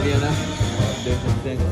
Liliana. Thank you.